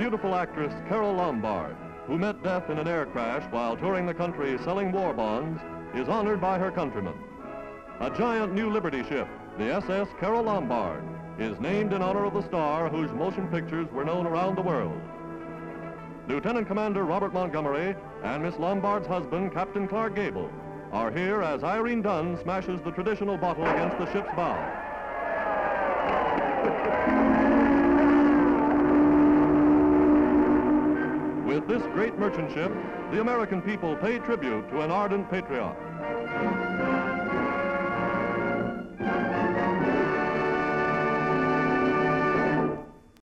beautiful actress Carol Lombard, who met death in an air crash while touring the country selling war bonds, is honored by her countrymen. A giant new Liberty ship, the SS Carol Lombard, is named in honor of the star whose motion pictures were known around the world. Lieutenant Commander Robert Montgomery and Miss Lombard's husband, Captain Clark Gable, are here as Irene Dunne smashes the traditional bottle against the ship's bow. With this great merchant ship, the American people pay tribute to an ardent patriot.